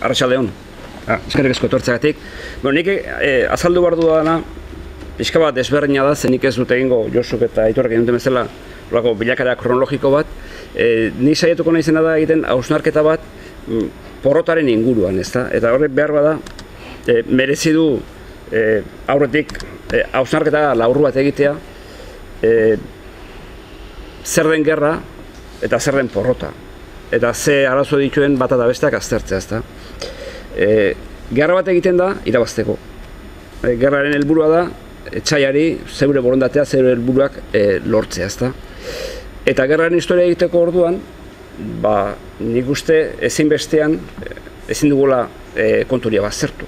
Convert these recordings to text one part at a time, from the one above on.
arratsalde hon. Ah, eskerrik asko etortzeagatik. Bueno, nik eh, azaldu behar dudana, pixka bat desberdina da, zenik ez dut egingo Josuk eta Aitorrek egin duten bezala, horako bilakara kronologiko bat, eh, ni saiatuko nahi zena da egiten hausnarketa bat mm, porrotaren inguruan, ezta? Eta horrek behar bada, eh, merezi du eh, aurretik hausnarketa laurru bat egitea, eh, zer den gerra eta zer den porrota. Eta ze arazo dituen bat eta besteak aztertzea, ezta? E, gerra bat egiten da, irabazteko. E, gerraren helburua da, etxaiari, zeure borondatea, zeure helburuak e, lortzea, ezta? Eta gerraren historia egiteko orduan, ba, nik uste ezinbestean, ezin dugula e, konturia bat.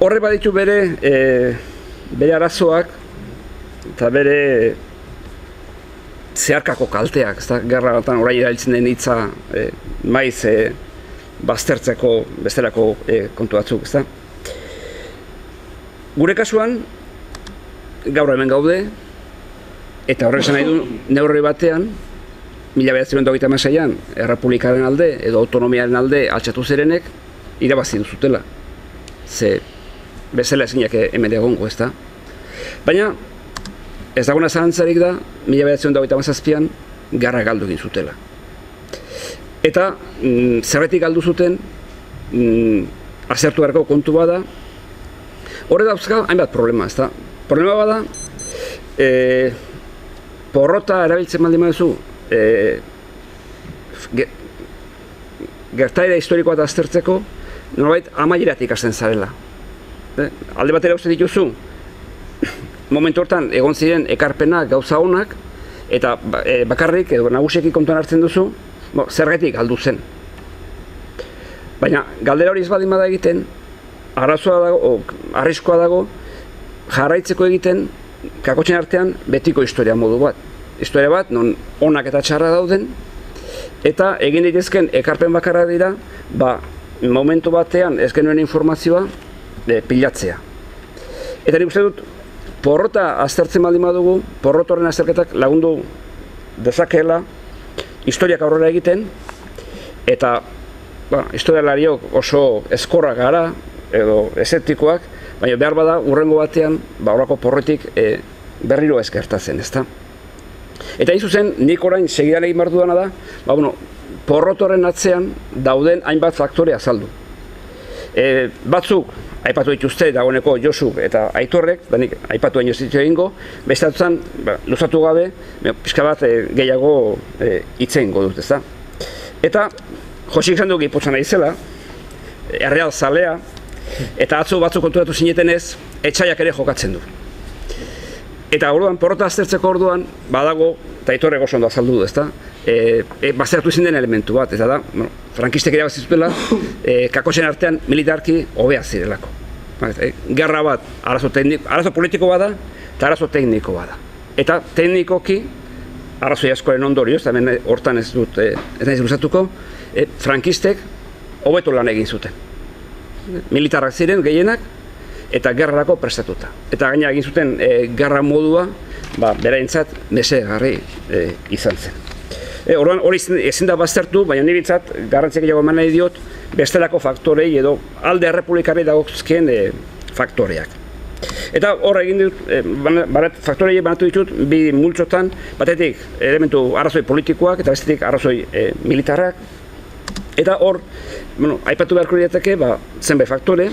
Horre baditu bere, e, bere arazoak, eta bere zeharkako kalteak, ez da, gerra batan orai erailtzen den hitza e, maiz e, baztertzeko bestelako e, kontu batzuk, ezta? Gure kasuan, gaur hemen gaude, eta horrek nahi du neurri batean, mila behatzen dut masaian, errepublikaren alde edo autonomiaren alde altxatu zerenek, irabazi duzutela. Ze bezala ezinak hemen egongo, ezta? Baina, ez dagona zahantzarik da, mila behatzen dut mazazpian, garra galdu egin zutela. Eta mm, zerretik galdu zuten mm, azertu beharko kontu bada horre dauzka hainbat problema, ezta? Problema bada e, porrota erabiltzen baldin baduzu e, ge, gertaira historikoa da aztertzeko norbait amaieratik hasten zarela. E, alde batera uste dituzu momentu hortan egon ziren ekarpenak gauza honak eta ba, e, bakarrik edo naguseki kontuan hartzen duzu bo, zergetik galdu zen. Baina, galdera hori ez badin bada egiten, arazoa dago, o, arriskoa dago, jarraitzeko egiten, kakotxen artean, betiko historia modu bat. Historia bat, non onak eta txarra dauden, eta egin ditezken ekarpen bakarra dira, ba, momentu batean ez genuen informazioa de, pilatzea. Eta nik uste dut, porrota aztertzen baldin badugu, porrotoren azterketak lagundu dezakeela, historiak aurrera egiten, eta ba, historialariok oso eskorrak gara, edo eseptikoak, baina behar bada urrengo batean, ba, orako porretik e, berriro ezkertatzen, ezta? Eta hizu zen, nik orain segidan egin behar da, ba, bueno, porrotoren atzean dauden hainbat faktore azaldu. E, batzuk, aipatu dituzte dagoeneko Josu eta Aitorrek, da nik aipatu hain ez egingo, bestatutzen, ba, luzatu gabe, pixka bat e, gehiago e, itzen dut, ezta? Eta, Josik izan dugu ipotzen nahi zela, erreal zalea, eta atzo batzuk konturatu zineten ez, etxaiak ere jokatzen du. Eta orduan, porrota aztertzeko orduan, badago, eta Aitorrek oso ondo azaldu du, ezta? E, e, baztertu izin den elementu bat, eta da, bueno, frankistek ere bazizutela, e, kakosen artean militarki hobea zirelako. E, gerra bat, arazo, tekniko, arazo politiko bada, eta arazo tekniko bada. Eta teknikoki, arazo askoren ondorioz, hemen hortan ez dut, e, ez nahi ziruzatuko, e, frankistek hobeto lan egin zuten. Militarrak ziren gehienak, eta gerrarako prestatuta. Eta gaina egin zuten e, gerra modua, ba, beraintzat, mese garri e, izan zen. E, orduan hori ezin da baztertu, baina niretzat garrantzik gehiago eman nahi diot bestelako faktorei edo alde errepublikari dagozkien e, faktoreak. Eta hor egin dut, e, barat, faktorei banatu ditut, bi multzotan, batetik elementu arrazoi politikoak eta bestetik arrazoi e, militarrak. Eta hor, bueno, aipatu beharko diateke, ba, zenbait faktore,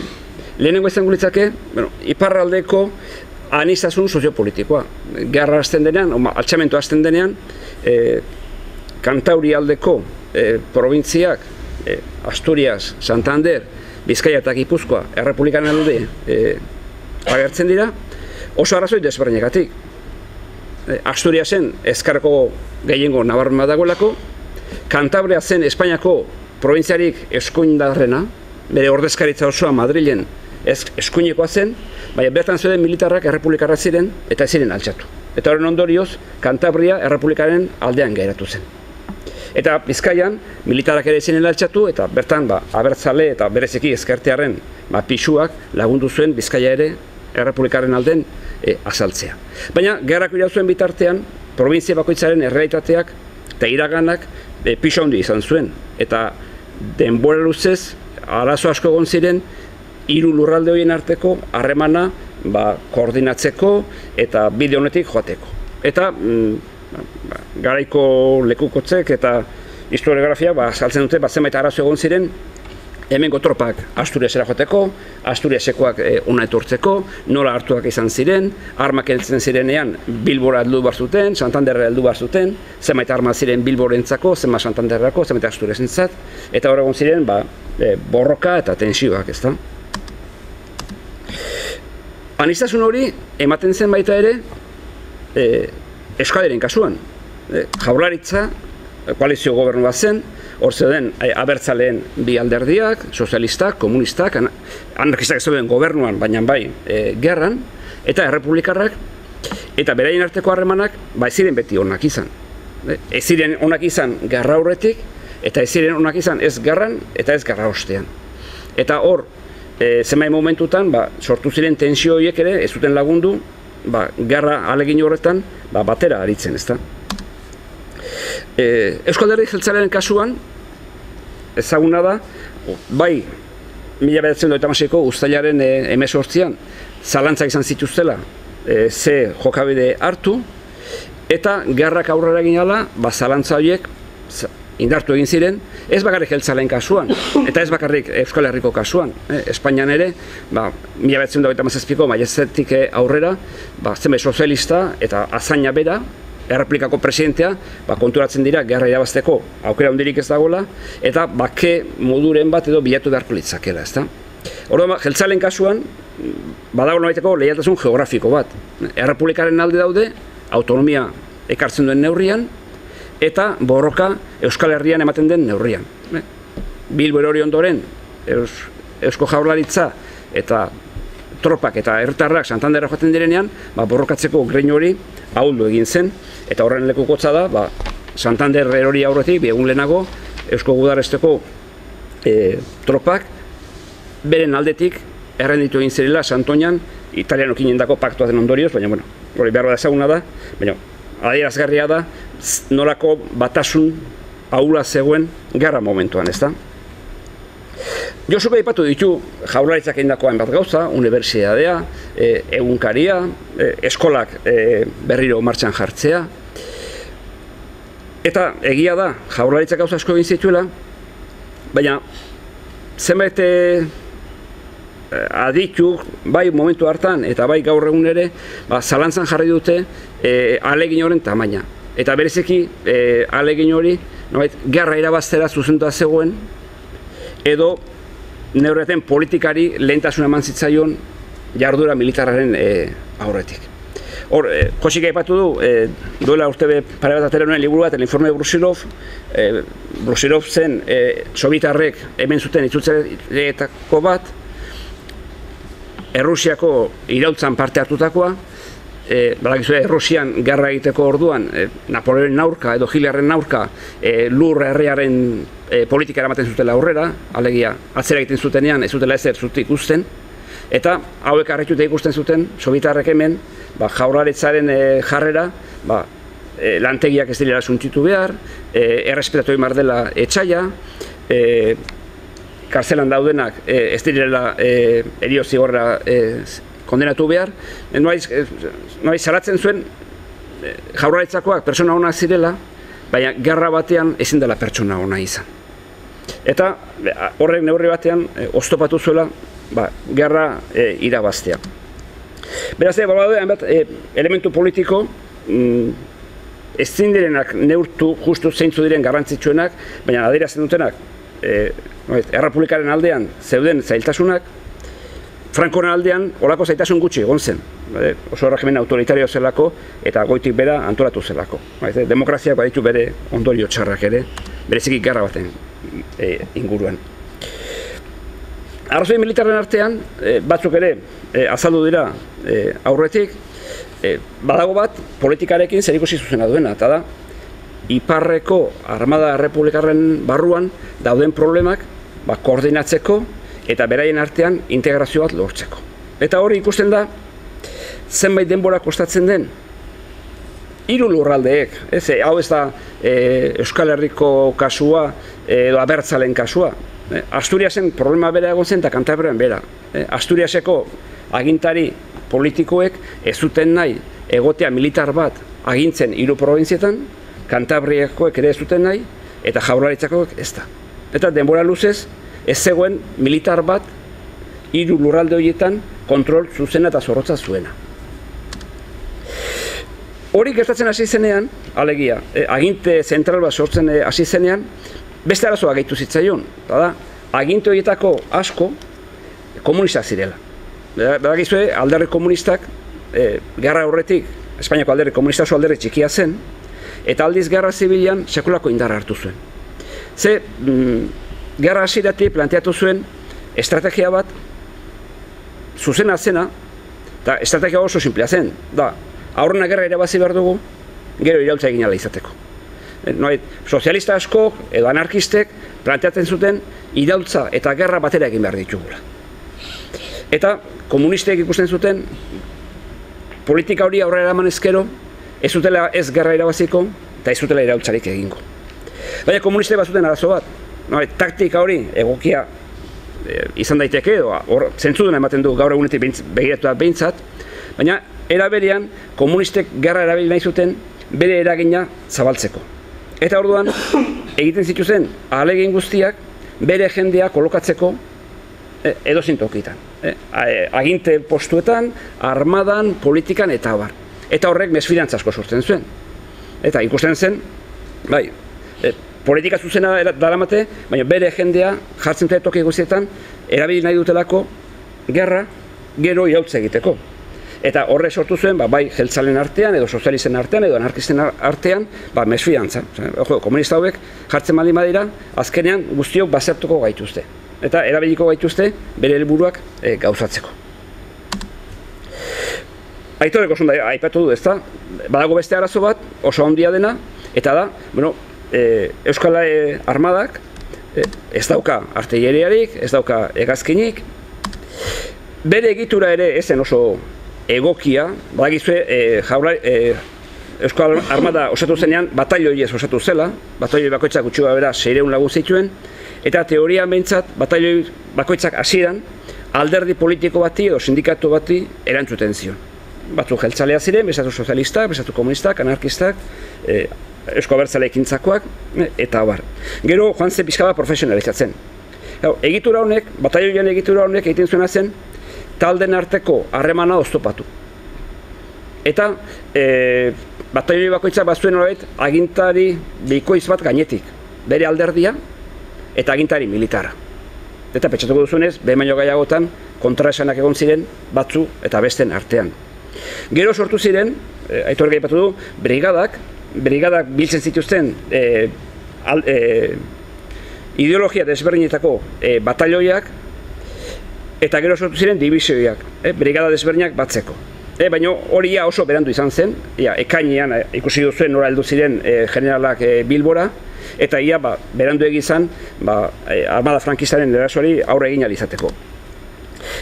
lehenengo izango litzake, bueno, iparraldeko anistasun soziopolitikoa. Gerra hasten denean, altxamentu hasten denean, e, Kantauri aldeko e, provintziak, e, Asturias, Santander, Bizkaia eta Gipuzkoa, Errepublikan alde e, agertzen dira, oso arrazoi desberdinekatik. E, Asturiasen ezkarko gehiengo nabarma dagoelako, Kantabria zen Espainiako provintziarik eskuindarrena, bere ordezkaritza osoa Madrilen ez, eskuinekoa zen, baina bertan zuen militarrak errepublikarra ziren eta ziren altxatu. Eta horren ondorioz, Kantabria errepublikaren aldean gairatu zen. Eta Bizkaian militarak ere ziren altxatu eta bertan ba, abertzale eta bereziki ezkertearen ba, pixuak lagundu zuen Bizkaia ere errepublikaren alden e, azaltzea. Baina gerrako zuen bitartean, provintzia bakoitzaren errealitateak eta iraganak e, pixo handi izan zuen. Eta denbora luzez, arazo asko egon ziren, hiru lurralde horien arteko harremana ba, koordinatzeko eta bide honetik joateko. Eta mm, garaiko lekukotzek eta historiografia ba, saltzen dute, ba, zenbait arazo egon ziren, hemengo tropak Asturiasera joteko, Asturiasekoak e, ona etortzeko, nola hartuak izan ziren, armak entzen zirenean Bilbora heldu bar zuten, Santanderra heldu bar zuten, zenbait arma ziren Bilborentzako, zenbait Santanderrako, zenbait Asturiasentzat, eta hor egon ziren ba, e, borroka eta tensioak, ezta? Anistazun hori ematen zen baita ere e, eskaderen kasuan. E, jaurlaritza, koalizio gobernu bat zen, hor zeuden e, abertzaleen bi alderdiak, sozialistak, komunistak, an, anarkistak zeuden gobernuan, baina bai e, gerran, eta errepublikarrak, eta beraien arteko harremanak, ba ez ziren beti onak izan. Ez ziren onak izan gerra horretik, eta ez ziren onak izan ez gerran, eta ez gerra ostean. Eta hor, e, zenbait momentutan ba, sortu ziren tensio horiek ere ez zuten lagundu ba, garra alegin horretan ba, batera aritzen, ezta? E, Euskal Herri Jeltzaren kasuan ezaguna da bai mila bedatzen doeta masiko ustailaren e, emesortzian zalantzak izan zituztela e, ze jokabide hartu eta gerrak aurrera egin ala, ba, zalantza horiek indartu egin ziren, ez bakarrik jeltzalen kasuan, eta ez bakarrik Euskal Herriko kasuan. Eh, Espainian ere, ba, mila betzen dagoeta mazazpiko, maiezetik aurrera, ba, zeme sozialista eta azaina bera, erreplikako presidentea, ba, konturatzen dira, gerra irabazteko aukera hundirik ez dagoela, eta bake moduren bat edo bilatu beharko litzakela, ezta? Orduan, ba, jeltzalen kasuan, badago nolaiteko lehiatasun geografiko bat. Errepublikaren alde daude, autonomia ekartzen duen neurrian, eta borroka Euskal Herrian ematen den neurrian. Eh? Bilbo erori ondoren, Eus, Eusko Jaurlaritza eta tropak eta ertarrak Santanderra joaten direnean, ba, borrokatzeko grein hori ahuldu egin zen, eta horren leku kotza da, ba, Santander erori aurretik, egun lehenago, Eusko Gudaresteko e, tropak, beren aldetik, errenditu egin zirela Santoñan, italianokin indako paktua den ondorioz, baina, bueno, hori behar da ezaguna da, baina, adierazgarria da, nolako batasun aula zegoen gara momentuan, ezta? Josuk aipatu ditu jaurlaritzak egindako hainbat gauza, unibertsitatea, e, egunkaria, e, eskolak e, berriro martxan jartzea. Eta egia da, jaurlaritzak gauza asko egin zituela, baina zenbait e, adituk, bai momentu hartan eta bai gaur egun ere, ba, zalantzan jarri dute e, alegin horren tamaina eta berezeki e, alegin hori nobait, gerra irabaztera zuzentua zegoen edo neurreten politikari lehentasuna eman zitzaion jardura militarraren e, aurretik. Hor, e, Josik aipatu du, e, duela urte pare bat atera nuen liburu bat, el informe Brusilov, e, Brusilov zen e, sobitarrek hemen zuten itzultzeretako bat, Errusiako irautzan parte hartutakoa, e, badakizue Errusian gerra egiteko orduan e, Napoleonen aurka edo Hitlerren aurka e, lur herriaren e, politika eramaten zutela aurrera, alegia atzera egiten zutenean ez zutela ezer zut ikusten eta hauek harritute ikusten zuten sobitarrek hemen ba, jaurlaritzaren e, jarrera ba, e, lantegiak ez direla suntzitu behar, e, errespetatu imar dela etxaia, e, karzelan daudenak e, ez direla e, erio zigorra e, kondenatu behar, e, noiz salatzen zuen e, jaurlaritzakoak pertsona ona zirela, baina gerra batean ezin dela pertsona ona izan. Eta horrek neurri batean e, oztopatu zuela ba, gerra e, irabaztea. Beraz, e, bat, e, elementu politiko mm, ez zindirenak neurtu justu zeintzu diren garrantzitsuenak, baina adierazten dutenak e, errepublikaren aldean zeuden zailtasunak, Frankoren aldean olako zaitasun gutxi egon zen. Bale, oso regimen autoritario zelako eta goitik bera antolatu zelako. Bale, demokraziak baditu bere ondorio txarrak ere, bereziki garra baten e, inguruan. Arrazoi militarren artean, e, batzuk ere e, azaldu dira e, aurretik, e, badago bat politikarekin zer ikusi zuzena duena, eta da, Iparreko Armada Republikarren barruan dauden problemak ba, koordinatzeko eta beraien artean integrazio bat lortzeko. Eta hori ikusten da, zenbait denbora kostatzen den, hiru lurraldeek, ez, hau ez da e, Euskal Herriko kasua edo abertzalen kasua. E, Asturiasen problema bera egon zen eta Kantabrian bera. E, Asturiaseko agintari politikoek ez zuten nahi egotea militar bat agintzen hiru provintzietan, Kantabriakoek ere ez zuten nahi, eta jaurlaritzakoek ez da. Eta denbora luzez, ez zegoen militar bat hiru lurralde horietan kontrol zuzena eta zorrotza zuena. Hori gertatzen hasi zenean, alegia, e, aginte zentral bat sortzen e, hasi zenean, beste arazoa gehitu zitzaion. Da, aginte horietako asko komunistak zirela. Badakizue, alderri komunistak, e, gerra horretik, Espainiako alderri komunista oso alderri txikia zen, eta aldiz gerra zibilian sekulako indarra hartu zuen. Ze, mm, gerra hasiratik planteatu zuen estrategia bat zuzena zena, eta estrategia oso simplea zen, da, aurrena gerra irabazi behar dugu, gero irautza egin izateko. E, Noait, sozialista asko edo anarkistek planteatzen zuten irautza eta gerra batera egin behar ditugula. Eta komunistek ikusten zuten politika hori aurrera eraman ezkero, ez zutela ez gerra irabaziko eta ez zutela irautzarik egingo. Baina komunistek bat zuten arazo bat, Noait, taktika hori egokia e, izan daiteke edo hor zentzuduna ematen du gaur egunetik begiratu da behintzat, baina eraberian komunistek gerra erabili nahi zuten bere eragina zabaltzeko. Eta orduan egiten zituzen ahalegin guztiak bere jendea kolokatzeko e, edo zintokitan. E, aginte postuetan, armadan, politikan eta abar. Eta horrek mesfidantzasko sortzen zuen. Eta ikusten zen, bai, e, politika zuzena daramate, baina bere jendea jartzen dute toki guztietan, erabili nahi dutelako gerra gero irautze egiteko. Eta horre sortu zuen, ba, bai jeltzalen artean, edo sozialisten artean, edo anarkisten artean, ba, mesfiantza. Ojo, komunista hauek jartzen mali madira, azkenean guztiok bazertuko gaituzte. Eta erabiliko gaituzte bere helburuak e, gauzatzeko. Aitoreko zunda, aipatu du, ezta? Badago beste arazo bat, oso handia dena, eta da, bueno, e, Euskal e, Armadak e, ez dauka artilleriarik, ez dauka egazkinik, bere egitura ere ezen oso egokia, badakizue e, jaula, e, Euskal Armada osatu zenean batailoi ez osatu zela, batailoi bakoitzak utxua bera seireun lagun zituen, eta teoria behintzat batailoi bakoitzak hasieran alderdi politiko bati edo sindikatu bati erantzuten zion. Batzu jeltzalea ziren, bezatu sozialistak, bezatu komunistak, anarkistak, e, esko abertzale ekintzakoak, eta bar. Gero joan ze pixka profesionalizatzen. egitura honek, bataioian egitura honek egiten zuena zen, talden arteko harremana oztopatu. Eta e, bataioi bakoitzak bazuen horret agintari bikoiz bat gainetik, bere alderdia eta agintari militara. Eta pentsatuko duzunez, behin gaiagotan kontraesanak egon ziren batzu eta besten artean. Gero sortu ziren, e, aitor du, brigadak, brigadak biltzen zituzten e, al, e, ideologia desberdinetako e, batalloiak eta gero sortu ziren divisioiak, e, brigada desberdinak batzeko. E, Baina hori oso berandu izan zen, ia, ekainean e, ikusi duzuen nora heldu ziren e, generalak e, Bilbora, eta ia ba, berandu egizan ba, e, armada frankistaren erasoari aurre egin alizateko.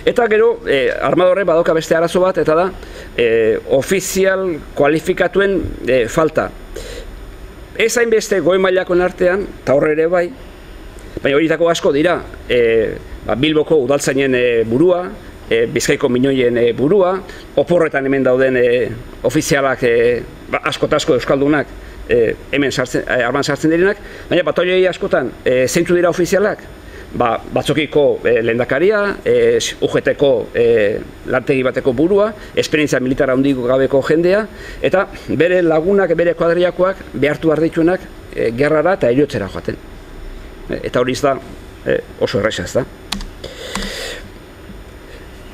Eta gero, e, armadorre badoka beste arazo bat, eta da, e, ofizial kualifikatuen e, falta. Ez hainbeste goi mailako artean, eta horre ere bai, baina horietako asko dira, e, ba, Bilboko udaltzainen e, burua, e, Bizkaiko minoien e, burua, oporretan hemen dauden e, ofizialak e, ba, asko asko euskaldunak e, hemen sartzen, e, arman sartzen direnak, baina batoioi askotan e, zeintzu dira ofizialak, ba, batzokiko e, lehendakaria, e, UGT-ko e, lantegi bateko burua, esperientzia militar handiko gabeko jendea, eta bere lagunak, bere kuadriakoak behartu behar dituenak e, gerrara eta eriotzera joaten. E, eta hori da e, oso erresa ez da.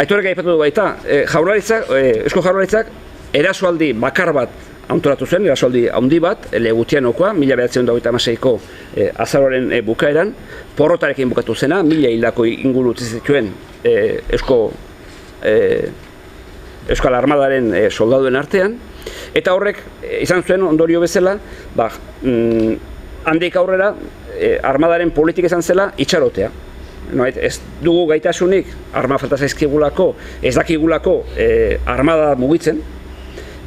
Aitorek aipatu du baita, e, jaurlaritzak, e, esko jaurlaritzak, erasoaldi bakar bat antolatu zen, erasoldi handi bat, legutianokoa, mila behatzen dagoita amaseiko e, eh, azaroren e, bukaeran, porrotarekin bukatu zena, mila hildako inguru zituen e, eusko, e, euskal armadaren e, soldaduen artean, eta horrek izan zuen ondorio bezala, ba, mm, handik aurrera, e, armadaren politik izan zela itxarotea. No, ez dugu gaitasunik arma falta zaizkigulako, ez dakigulako e, armada mugitzen,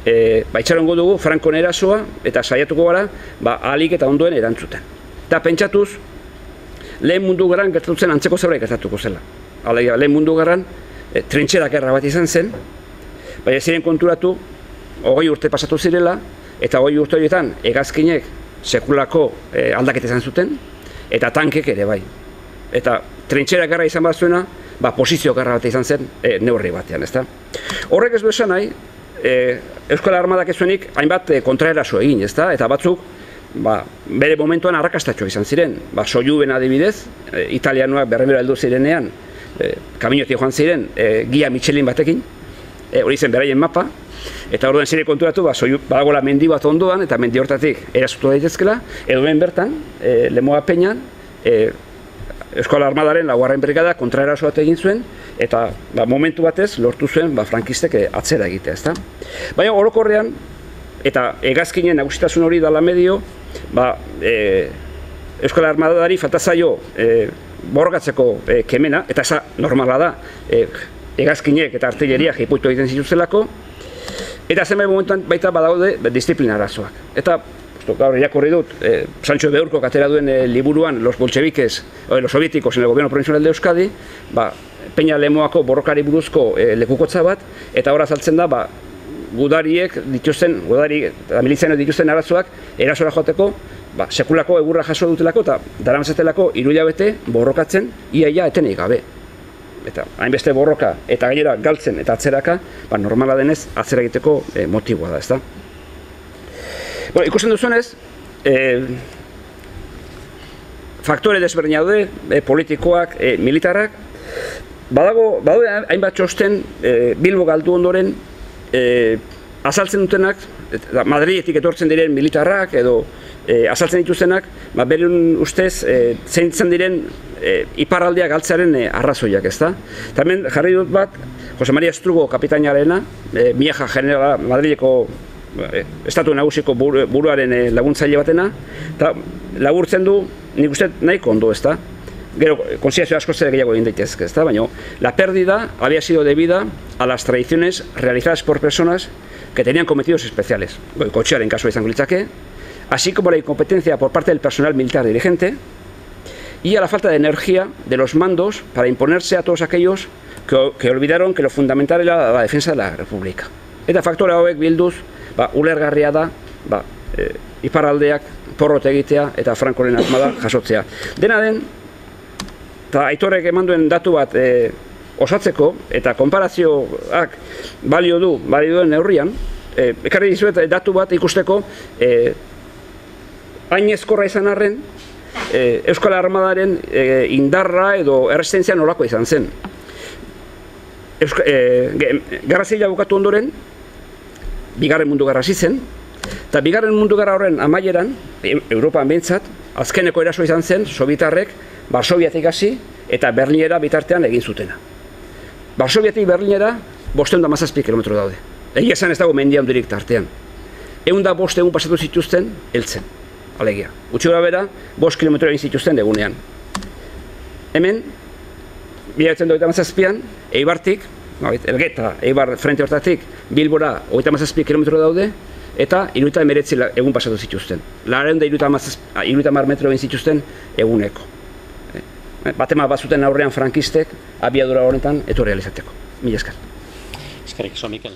e, ba, itxarongo dugu Frankon erasoa eta saiatuko gara ba, ahalik eta ondoen erantzuten. Eta pentsatuz, lehen mundu garan gertatutzen antzeko zerbait gertatuko zela. Alegia, lehen mundu garan e, trintxerak erra bat izan zen, baina ziren konturatu, hogei urte pasatu zirela, eta hogei urte horietan egazkinek sekulako e, aldaketa izan zuten, eta tankek ere bai. Eta trintxerak erra izan bat zuena, ba, posizio garra bat izan zen e, neurri batean, ezta? Horrek ez du esan nahi, e, Euskal Armadak ez zuenik hainbat e, kontraeraso egin, ezta? Eta batzuk, ba, bere momentuan arrakastatxo izan ziren. Ba, sojuben adibidez, e, italianoak berremero heldu zirenean, e, kaminotik joan ziren, e, gia Michelin batekin, e, hori zen beraien mapa, eta orduan zire konturatu, ba, soiu, badagoela mendi bat ondoan, eta mendi hortatik erasutu daitezkela, edo ben bertan, e, lemoa peinan, e, Eskola Armadaren laugarren brigada kontraeraso bat egin zuen eta ba, momentu batez lortu zuen ba, frankistek eh, atzera egitea, ezta? Baina orokorrean eta hegazkinen nagusitasun hori dala medio, ba, e, Eskola Armadari falta zaio e, borgatzeko e, kemena, eta eza normala da, e, hegazkinek eta artilleria jipuitu egiten zituzelako, eta zenbait momentuan baita badaude disiplina arazoak. Eta gaur irakurri dut, eh, Sancho de Urko katera duen eh, liburuan Los Bolcheviques, o los soviéticos en el gobierno provincial de Euskadi, ba, Peña Lemoako borrokari buruzko eh, lekukotza bat, eta hor azaltzen da, ba, gudariek dituzten, gudari eta miliziano dituzten arazoak erasora joateko, ba, sekulako egurra jaso dutelako eta daramazetelako bete borrokatzen iaia etenik gabe. Eta hainbeste borroka eta gainera galtzen eta atzeraka, ba, normala denez atzera egiteko e, motiboa da, ezta? Bueno, ikusten duzunez, e, faktore desberdina daude, e, politikoak, e, militarrak, badago, badago hainbat txosten e, Bilbo galdu ondoren e, azaltzen dutenak, eta Madridetik etortzen diren militarrak edo e, azaltzen dituztenak, ba, berun ustez e, zein diren e, iparraldeak galtzearen e, arrazoiak, ezta? Tamen jarri dut bat, Jose Maria Estrugo kapitainarena, e, Miaja Generala Madrileko estatu nagusiko buruaren eh, laguntzaile batena, eta laburtzen du, nik uste nahiko ondo, ezta? Gero, konsiderazio asko zer gehiago egin daitezke, ezta? Baina, la pérdida había sido debida a las tradiciones realizadas por personas que tenían cometidos especiales. en caso izango litzake, así como la incompetencia por parte del personal militar dirigente y a la falta de energía de los mandos para imponerse a todos aquellos que, que olvidaron que lo fundamental era la defensa de la República. Eta faktore hauek bilduz, ba, ulergarria da, ba, e, iparaldeak porrot egitea eta Frankoren armada jasotzea. Dena den, eta aitorek eman duen datu bat e, osatzeko eta konparazioak balio du, balio duen neurrian, e, ekarri dizuet datu bat ikusteko e, hain ezkorra izan arren, e, Euskal Armadaren e, indarra edo erresistentzia nolako izan zen. Euska, e, Garrazila bukatu ondoren, bigarren mundu garra zen, eta bigarren mundu gara horren amaieran, e, Europan behintzat, azkeneko eraso izan zen, Sobietarrek, Barsobiatik hasi eta Berlinera bitartean egin zutena. Barsobiatik Berlinera, bosteun da mazazpi kilometro daude. Egia esan ez dago mendia hundirik tartean. Egun da boste egun pasatu zituzten, heltzen. Alegia. Utsi gara bera, bost kilometro egin zituzten egunean. Hemen, bilatzen doita mazazpian, eibartik, elgeta, eibar frente hortatik, bilbora, oita mazazpi kilometro daude, eta iruita emeretzi egun pasatu zituzten. Laren da iruita mar metro egin zituzten eguneko. Eh? Batema bazuten aurrean frankistek, abiadura horretan, eto realizateko. Mila eskar. Eskerrik, Mikel.